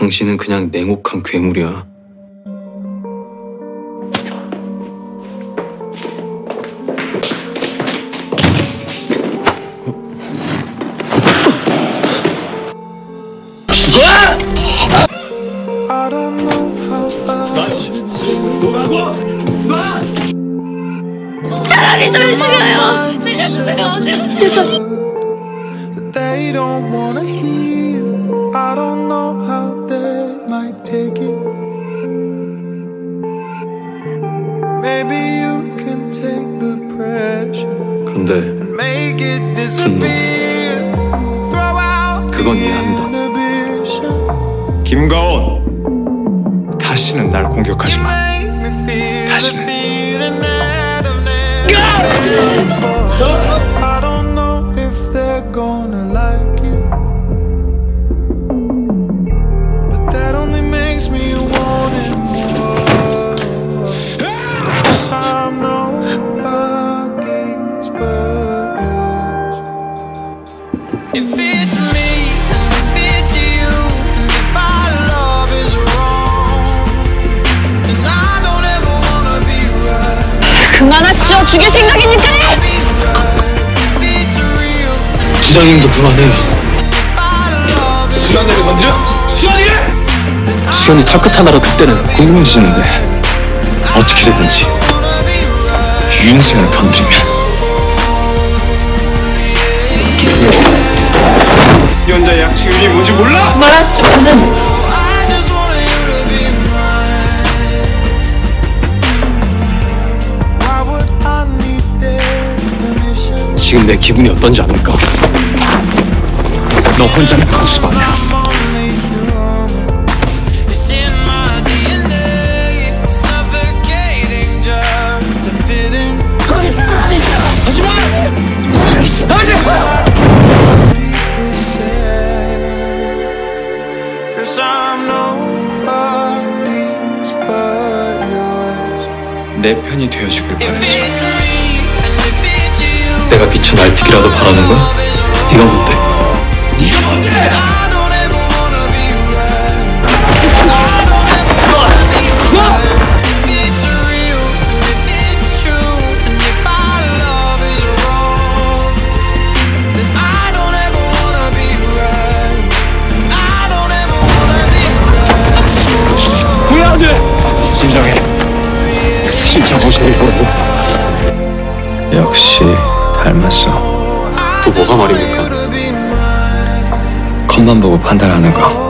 당신은 그냥 냉혹한 괴물이야. 차라리 저를 죽여요. 살려주세요. 제발. they don't wanna hear. I don't take it. Maybe you can take the pressure 그런데 and make it disappear. Throw out 그건 the 이해한다. inhibition. 김가온 다시는 날 공격하지 마. 다시는. 그만하시죠. 죽일 생각입니까? 기장님도 그만해. if our love is 수연이를 건드려? 수연이를! 수연이 털끝 하나로 그때는 궁금해지는데 어떻게 right. 윤승을 건드리면 연자 약치윤이 뭔지 몰라? 말하시죠. 선생님. 지금 내 기분이 어떤지 압니까? 너 혼자는 가수가 아니야 'Cause I'm nobody's but yours. 내 편이 되어주길 바랬어 내가 빛을 날뛰기라도 바라는 거야? 네가 뭔데? 네가 뭔데? 진정해 진짜 보시고 역시 닮았어 또 뭐가 말입니까? 겉만 보고 판단하는 거